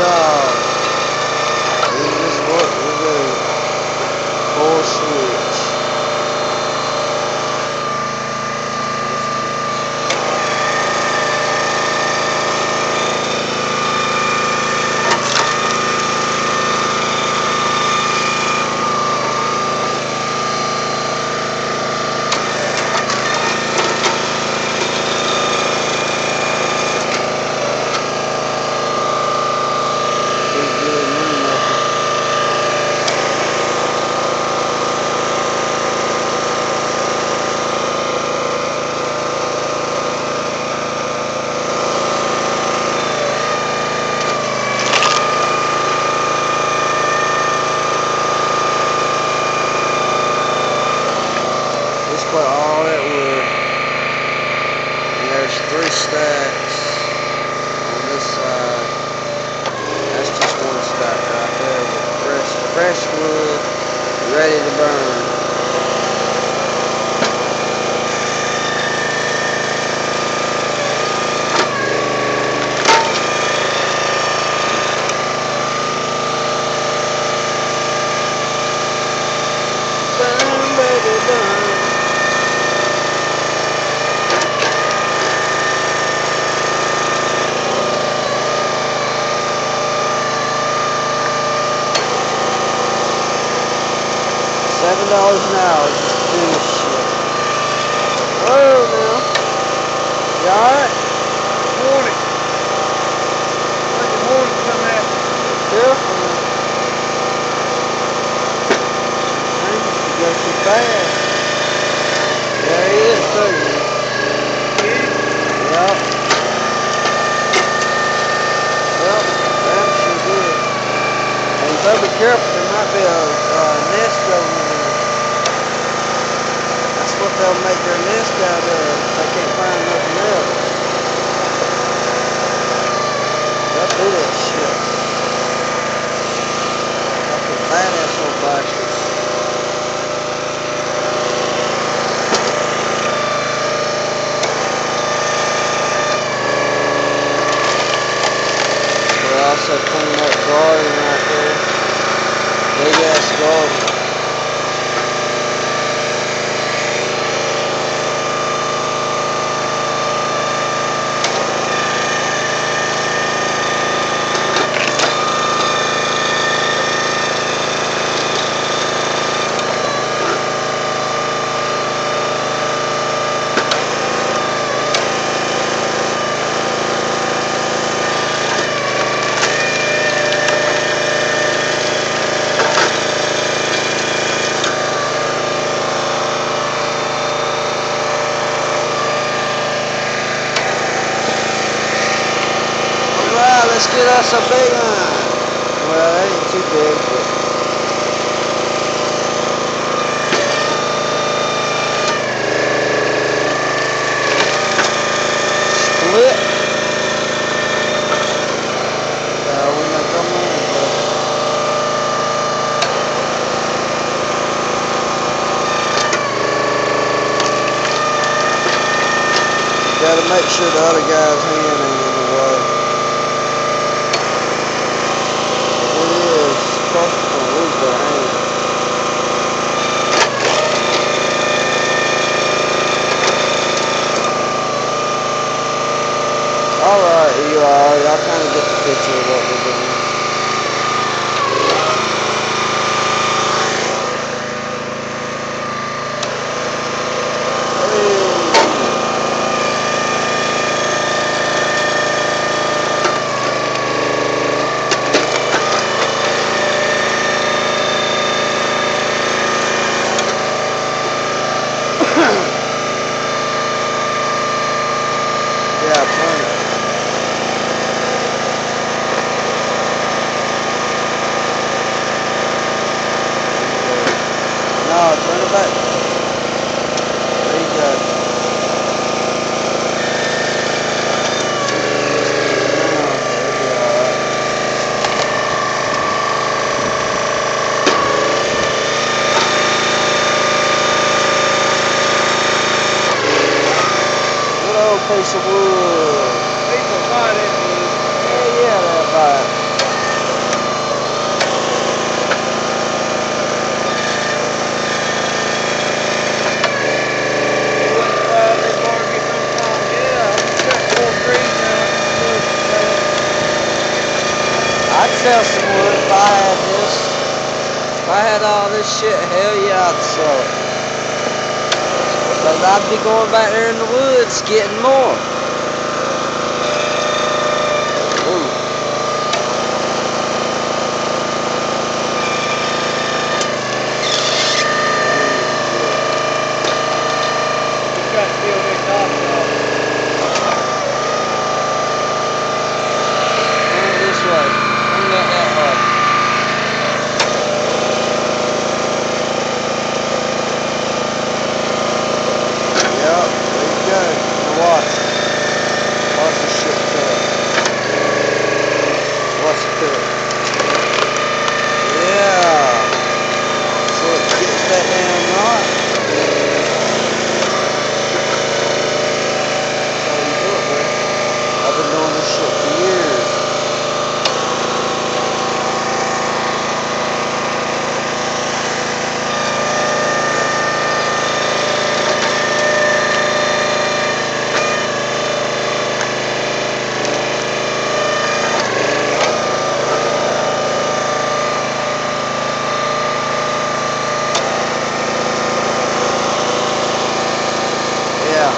job. close now. going to make their nest out there if they can't find nothing else. That bullshit. Fucking badass old bastards. We're also cleaning up garden right there. Big ass garden. Let's get us a big one. Well, that ain't too big, but... Split. We're not coming. Gotta make sure the other guy's I'll kind of get the picture of what we're doing. Shit, hell yeah, I'd sell it. Because I'd be going back there in the woods getting more. Ooh. You got to peel this off, off. Bring it this way. Bring that that way. Yep, there you go. Now watch. Watch this shit cut. Watch it cut. Yeah. So it gets that damn knot. That's how you do it, man. I've been doing this shit for years. Yeah.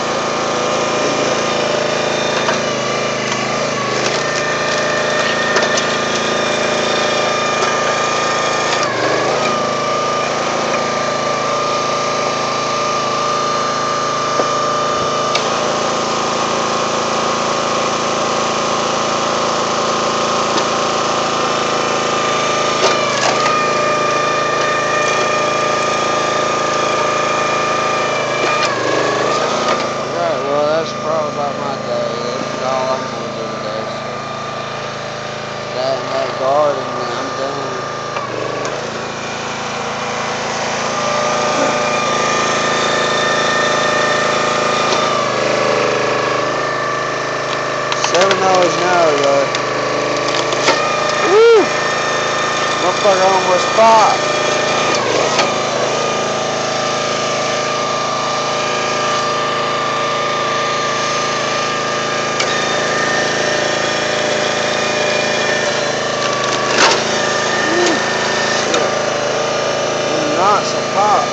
Right, well, that's probably about my day. This is all I'm going to do today. So. That and that I'm done. Seven dollars an hour, though. Woo! Motherfucker almost five. Shit. Not so pop.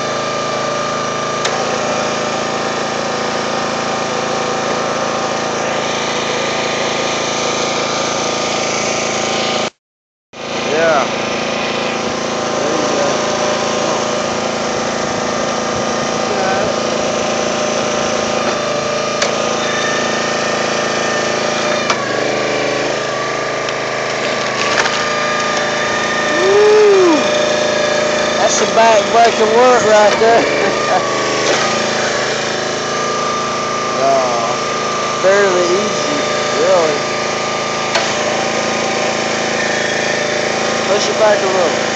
Yeah. There you go. Yeah. Woo! That's some back breaking work right there. oh, fairly easy, really. Push it back a little.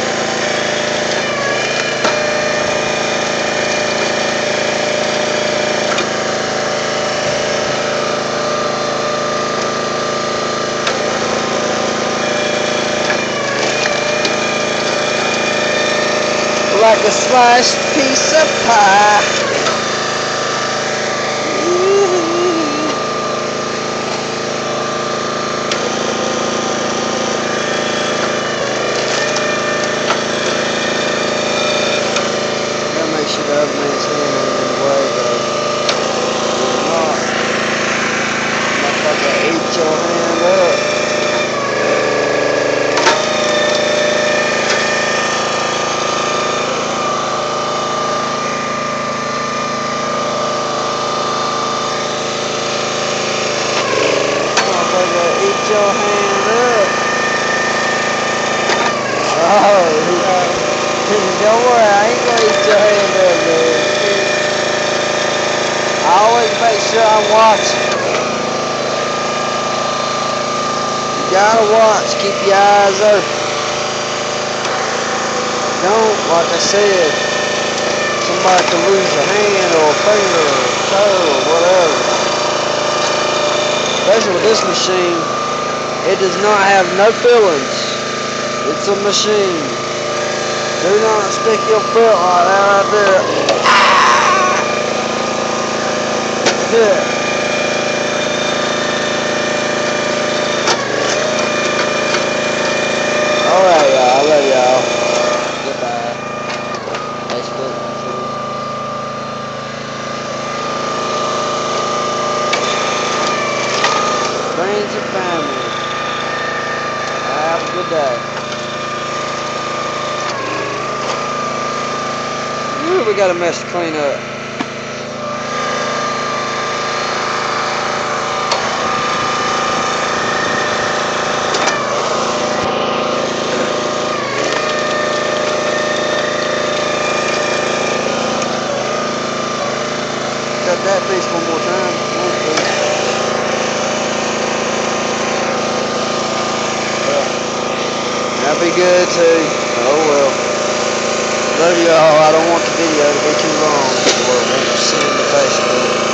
Like a sliced piece of pie. Ooh. Gotta make sure the other man's hand ain't in the way though. If not, motherfucker eat your hand up. Motherfucker eat your hand up. Oh, don't worry, I ain't gonna eat your hand man. I always make sure I'm watching. You gotta watch, keep your eyes open. Don't, like I said, somebody can lose a hand or a finger or a toe or whatever. Especially with this machine, it does not have no feelings. It's a machine. Do not stick your foot like that right there. Good. Alright y'all, I love y'all. Goodbye. Facebook, Friends and family. Have a good day. We got a mess to clean up. Cut that piece one more time. That'd be good too. Oh well. Love you all. I don't want the video to be too long or it won't send to Facebook.